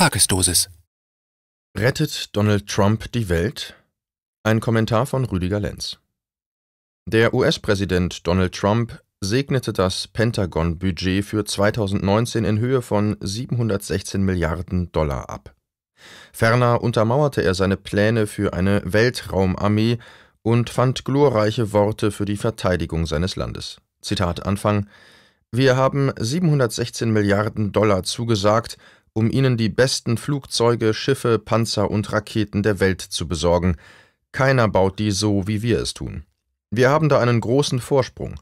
Tagesdosis. Rettet Donald Trump die Welt? Ein Kommentar von Rüdiger Lenz. Der US-Präsident Donald Trump segnete das Pentagon-Budget für 2019 in Höhe von 716 Milliarden Dollar ab. Ferner untermauerte er seine Pläne für eine Weltraumarmee und fand glorreiche Worte für die Verteidigung seines Landes. Zitat Anfang Wir haben 716 Milliarden Dollar zugesagt, um ihnen die besten Flugzeuge, Schiffe, Panzer und Raketen der Welt zu besorgen. Keiner baut die so, wie wir es tun. Wir haben da einen großen Vorsprung.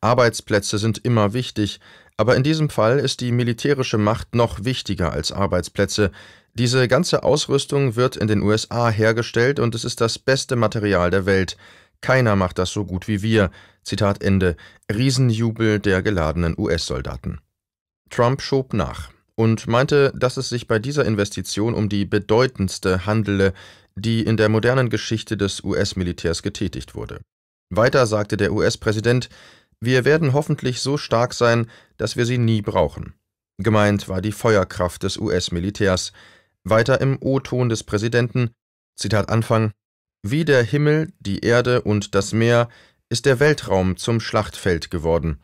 Arbeitsplätze sind immer wichtig, aber in diesem Fall ist die militärische Macht noch wichtiger als Arbeitsplätze. Diese ganze Ausrüstung wird in den USA hergestellt und es ist das beste Material der Welt. Keiner macht das so gut wie wir. Zitat Ende. Riesenjubel der geladenen US-Soldaten. Trump schob nach und meinte, dass es sich bei dieser Investition um die bedeutendste handele, die in der modernen Geschichte des US-Militärs getätigt wurde. Weiter sagte der US-Präsident, wir werden hoffentlich so stark sein, dass wir sie nie brauchen. Gemeint war die Feuerkraft des US-Militärs. Weiter im O-Ton des Präsidenten, Zitat Anfang, wie der Himmel, die Erde und das Meer ist der Weltraum zum Schlachtfeld geworden.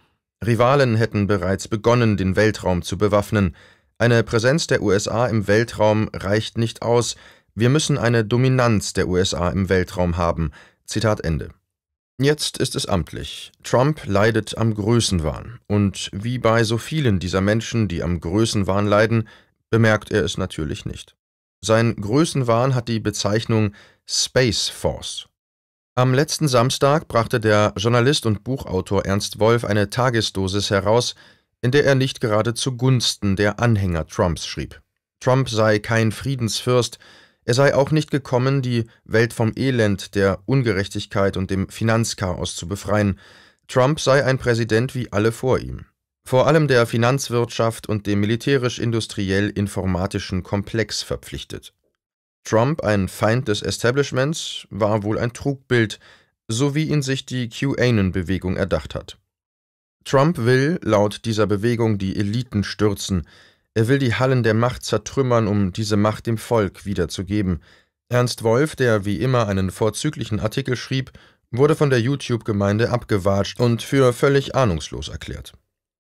Rivalen hätten bereits begonnen, den Weltraum zu bewaffnen, eine Präsenz der USA im Weltraum reicht nicht aus, wir müssen eine Dominanz der USA im Weltraum haben. Zitat Ende. Jetzt ist es amtlich. Trump leidet am Größenwahn. Und wie bei so vielen dieser Menschen, die am Größenwahn leiden, bemerkt er es natürlich nicht. Sein Größenwahn hat die Bezeichnung Space Force. Am letzten Samstag brachte der Journalist und Buchautor Ernst Wolf eine Tagesdosis heraus, in der er nicht gerade zugunsten der Anhänger Trumps schrieb. Trump sei kein Friedensfürst, er sei auch nicht gekommen, die Welt vom Elend, der Ungerechtigkeit und dem Finanzchaos zu befreien. Trump sei ein Präsident wie alle vor ihm. Vor allem der Finanzwirtschaft und dem militärisch-industriell-informatischen Komplex verpflichtet. Trump, ein Feind des Establishments, war wohl ein Trugbild, so wie ihn sich die QAnon-Bewegung erdacht hat. Trump will, laut dieser Bewegung, die Eliten stürzen. Er will die Hallen der Macht zertrümmern, um diese Macht dem Volk wiederzugeben. Ernst Wolf, der wie immer einen vorzüglichen Artikel schrieb, wurde von der YouTube-Gemeinde abgewatscht und für völlig ahnungslos erklärt.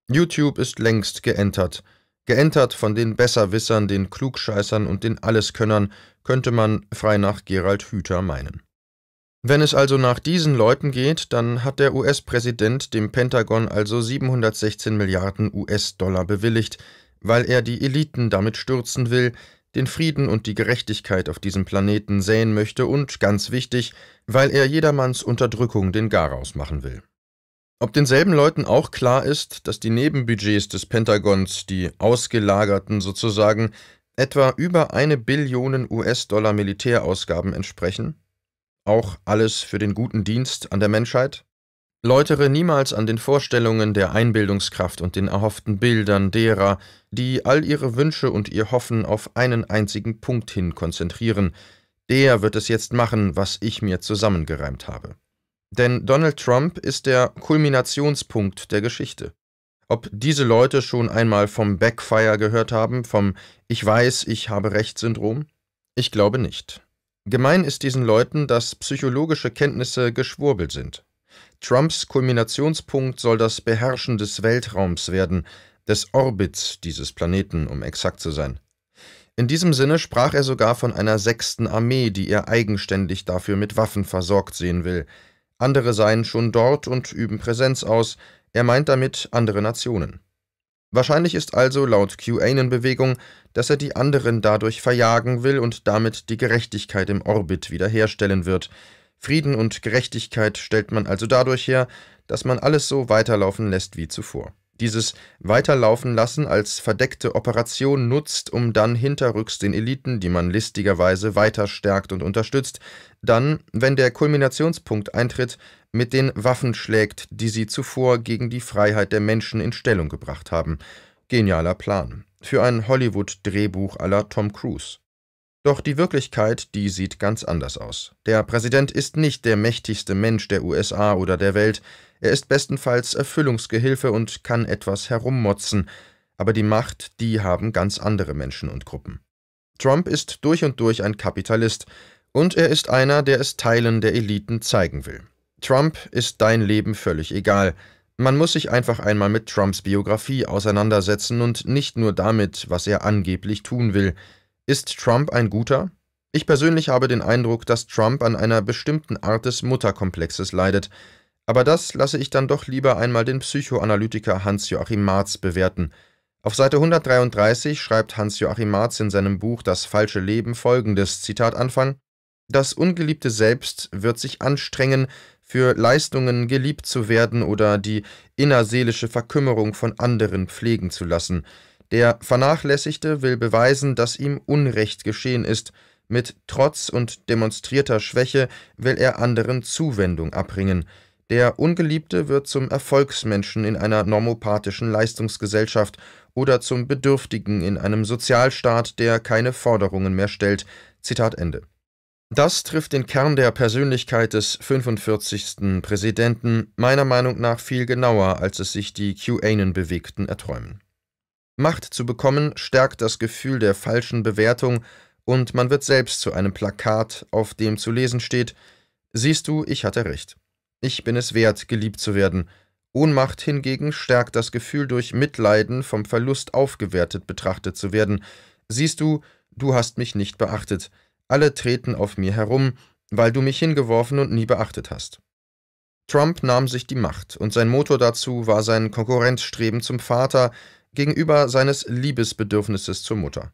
YouTube ist längst geentert. Geentert von den Besserwissern, den Klugscheißern und den Alleskönnern, könnte man frei nach Gerald Hüther meinen. Wenn es also nach diesen Leuten geht, dann hat der US-Präsident dem Pentagon also 716 Milliarden US-Dollar bewilligt, weil er die Eliten damit stürzen will, den Frieden und die Gerechtigkeit auf diesem Planeten säen möchte und, ganz wichtig, weil er jedermanns Unterdrückung den Garaus machen will. Ob denselben Leuten auch klar ist, dass die Nebenbudgets des Pentagons, die ausgelagerten sozusagen, etwa über eine Billion US-Dollar Militärausgaben entsprechen? Auch alles für den guten Dienst an der Menschheit? Läutere niemals an den Vorstellungen der Einbildungskraft und den erhofften Bildern derer, die all ihre Wünsche und ihr Hoffen auf einen einzigen Punkt hin konzentrieren. Der wird es jetzt machen, was ich mir zusammengereimt habe. Denn Donald Trump ist der Kulminationspunkt der Geschichte. Ob diese Leute schon einmal vom Backfire gehört haben, vom Ich weiß, ich habe Recht Syndrom? Ich glaube nicht. Gemein ist diesen Leuten, dass psychologische Kenntnisse Geschwurbel sind. Trumps Kulminationspunkt soll das Beherrschen des Weltraums werden, des Orbits dieses Planeten, um exakt zu sein. In diesem Sinne sprach er sogar von einer sechsten Armee, die er eigenständig dafür mit Waffen versorgt sehen will. Andere seien schon dort und üben Präsenz aus, er meint damit andere Nationen. Wahrscheinlich ist also laut QAnon-Bewegung, dass er die anderen dadurch verjagen will und damit die Gerechtigkeit im Orbit wiederherstellen wird. Frieden und Gerechtigkeit stellt man also dadurch her, dass man alles so weiterlaufen lässt wie zuvor. Dieses Weiterlaufen lassen als verdeckte Operation nutzt, um dann hinterrücks den Eliten, die man listigerweise weiter stärkt und unterstützt, dann, wenn der Kulminationspunkt eintritt, mit den Waffen schlägt, die sie zuvor gegen die Freiheit der Menschen in Stellung gebracht haben. Genialer Plan. Für ein Hollywood-Drehbuch aller Tom Cruise. Doch die Wirklichkeit, die sieht ganz anders aus. Der Präsident ist nicht der mächtigste Mensch der USA oder der Welt, er ist bestenfalls Erfüllungsgehilfe und kann etwas herummotzen, aber die Macht, die haben ganz andere Menschen und Gruppen. Trump ist durch und durch ein Kapitalist, und er ist einer, der es Teilen der Eliten zeigen will. Trump ist dein Leben völlig egal. Man muss sich einfach einmal mit Trumps Biografie auseinandersetzen und nicht nur damit, was er angeblich tun will. Ist Trump ein guter? Ich persönlich habe den Eindruck, dass Trump an einer bestimmten Art des Mutterkomplexes leidet, aber das lasse ich dann doch lieber einmal den Psychoanalytiker Hans-Joachim Marz bewerten. Auf Seite 133 schreibt Hans-Joachim Marz in seinem Buch Das falsche Leben folgendes: Zitat Anfang. Das ungeliebte Selbst wird sich anstrengen, für Leistungen geliebt zu werden oder die innerseelische Verkümmerung von anderen pflegen zu lassen. Der Vernachlässigte will beweisen, dass ihm Unrecht geschehen ist, mit Trotz und demonstrierter Schwäche will er anderen Zuwendung abringen. Der Ungeliebte wird zum Erfolgsmenschen in einer normopathischen Leistungsgesellschaft oder zum Bedürftigen in einem Sozialstaat, der keine Forderungen mehr stellt. Zitat Ende. Das trifft den Kern der Persönlichkeit des 45. Präsidenten meiner Meinung nach viel genauer, als es sich die QAnon-Bewegten erträumen. Macht zu bekommen stärkt das Gefühl der falschen Bewertung und man wird selbst zu einem Plakat, auf dem zu lesen steht Siehst du, ich hatte recht. Ich bin es wert, geliebt zu werden. Ohnmacht hingegen stärkt das Gefühl, durch Mitleiden vom Verlust aufgewertet betrachtet zu werden. Siehst du, du hast mich nicht beachtet. Alle treten auf mir herum, weil du mich hingeworfen und nie beachtet hast. Trump nahm sich die Macht, und sein Motor dazu war sein Konkurrenzstreben zum Vater gegenüber seines Liebesbedürfnisses zur Mutter.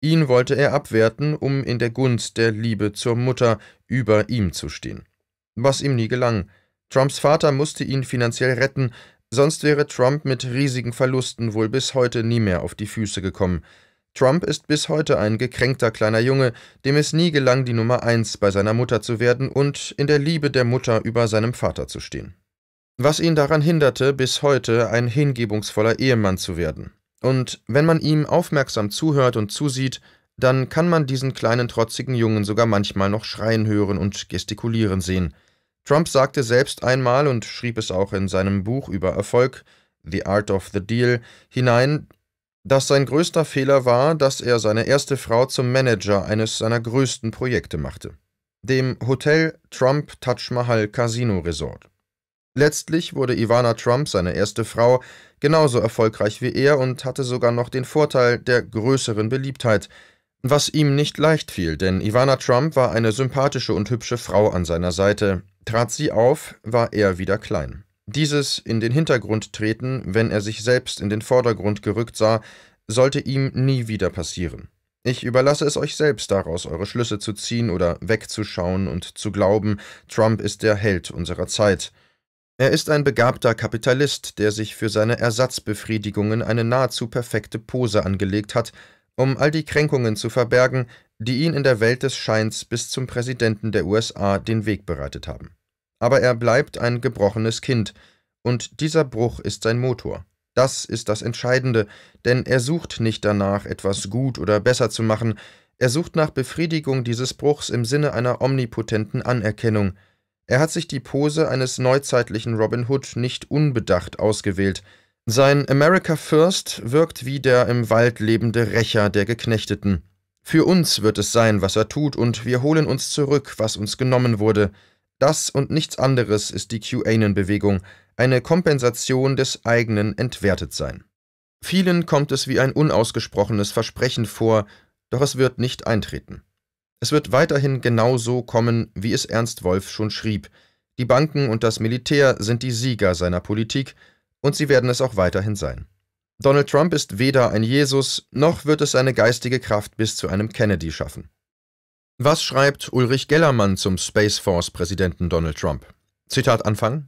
Ihn wollte er abwerten, um in der Gunst der Liebe zur Mutter über ihm zu stehen. Was ihm nie gelang. Trumps Vater musste ihn finanziell retten, sonst wäre Trump mit riesigen Verlusten wohl bis heute nie mehr auf die Füße gekommen. Trump ist bis heute ein gekränkter kleiner Junge, dem es nie gelang, die Nummer eins bei seiner Mutter zu werden und in der Liebe der Mutter über seinem Vater zu stehen. Was ihn daran hinderte, bis heute ein hingebungsvoller Ehemann zu werden. Und wenn man ihm aufmerksam zuhört und zusieht, dann kann man diesen kleinen trotzigen Jungen sogar manchmal noch schreien hören und gestikulieren sehen. Trump sagte selbst einmal und schrieb es auch in seinem Buch über Erfolg, The Art of the Deal, hinein, dass sein größter Fehler war, dass er seine erste Frau zum Manager eines seiner größten Projekte machte, dem Hotel Trump Taj Mahal Casino Resort. Letztlich wurde Ivana Trump, seine erste Frau, genauso erfolgreich wie er und hatte sogar noch den Vorteil der größeren Beliebtheit, was ihm nicht leicht fiel, denn Ivana Trump war eine sympathische und hübsche Frau an seiner Seite. Trat sie auf, war er wieder klein. Dieses in den Hintergrund treten, wenn er sich selbst in den Vordergrund gerückt sah, sollte ihm nie wieder passieren. Ich überlasse es euch selbst daraus, eure Schlüsse zu ziehen oder wegzuschauen und zu glauben, Trump ist der Held unserer Zeit. Er ist ein begabter Kapitalist, der sich für seine Ersatzbefriedigungen eine nahezu perfekte Pose angelegt hat, um all die Kränkungen zu verbergen, die ihn in der Welt des Scheins bis zum Präsidenten der USA den Weg bereitet haben. Aber er bleibt ein gebrochenes Kind, und dieser Bruch ist sein Motor. Das ist das Entscheidende, denn er sucht nicht danach, etwas gut oder besser zu machen, er sucht nach Befriedigung dieses Bruchs im Sinne einer omnipotenten Anerkennung, er hat sich die Pose eines neuzeitlichen Robin Hood nicht unbedacht ausgewählt. Sein America First wirkt wie der im Wald lebende Rächer der Geknechteten. Für uns wird es sein, was er tut, und wir holen uns zurück, was uns genommen wurde. Das und nichts anderes ist die QAnon-Bewegung, eine Kompensation des eigenen Entwertetsein. Vielen kommt es wie ein unausgesprochenes Versprechen vor, doch es wird nicht eintreten. Es wird weiterhin genau so kommen, wie es Ernst Wolf schon schrieb. Die Banken und das Militär sind die Sieger seiner Politik, und sie werden es auch weiterhin sein. Donald Trump ist weder ein Jesus, noch wird es seine geistige Kraft bis zu einem Kennedy schaffen. Was schreibt Ulrich Gellermann zum Space Force-Präsidenten Donald Trump? Zitat Anfang.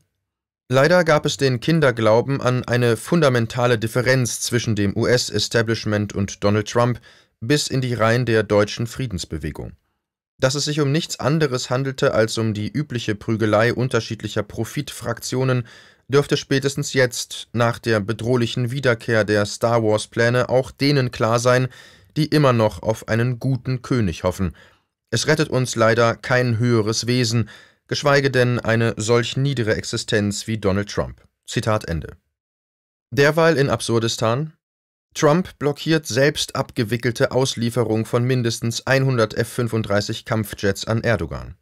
Leider gab es den Kinderglauben an eine fundamentale Differenz zwischen dem US-Establishment und Donald Trump bis in die Reihen der deutschen Friedensbewegung dass es sich um nichts anderes handelte als um die übliche Prügelei unterschiedlicher Profitfraktionen, dürfte spätestens jetzt, nach der bedrohlichen Wiederkehr der Star Wars-Pläne, auch denen klar sein, die immer noch auf einen guten König hoffen. Es rettet uns leider kein höheres Wesen, geschweige denn eine solch niedere Existenz wie Donald Trump. Zitat Ende. Derweil in Absurdistan Trump blockiert selbst abgewickelte Auslieferung von mindestens 100 F-35 Kampfjets an Erdogan.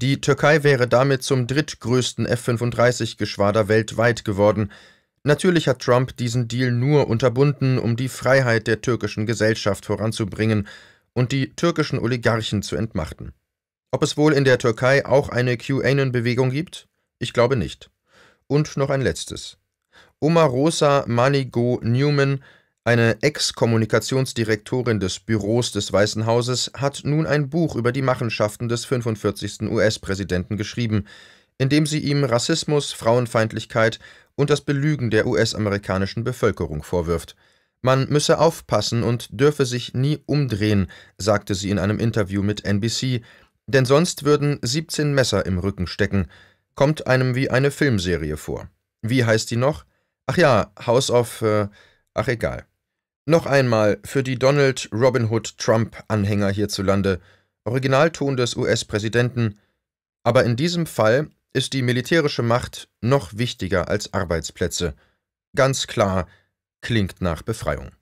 Die Türkei wäre damit zum drittgrößten F-35-Geschwader weltweit geworden. Natürlich hat Trump diesen Deal nur unterbunden, um die Freiheit der türkischen Gesellschaft voranzubringen und die türkischen Oligarchen zu entmachten. Ob es wohl in der Türkei auch eine QAnon-Bewegung gibt? Ich glaube nicht. Und noch ein letztes. Omarosa Manigo Newman eine Ex-Kommunikationsdirektorin des Büros des Weißen Hauses hat nun ein Buch über die Machenschaften des 45. US-Präsidenten geschrieben, in dem sie ihm Rassismus, Frauenfeindlichkeit und das Belügen der US-amerikanischen Bevölkerung vorwirft. Man müsse aufpassen und dürfe sich nie umdrehen, sagte sie in einem Interview mit NBC, denn sonst würden 17 Messer im Rücken stecken. Kommt einem wie eine Filmserie vor. Wie heißt die noch? Ach ja, House of. Äh, ach egal. Noch einmal für die Donald Robin Hood Trump-Anhänger hierzulande, Originalton des US-Präsidenten, aber in diesem Fall ist die militärische Macht noch wichtiger als Arbeitsplätze. Ganz klar, klingt nach Befreiung.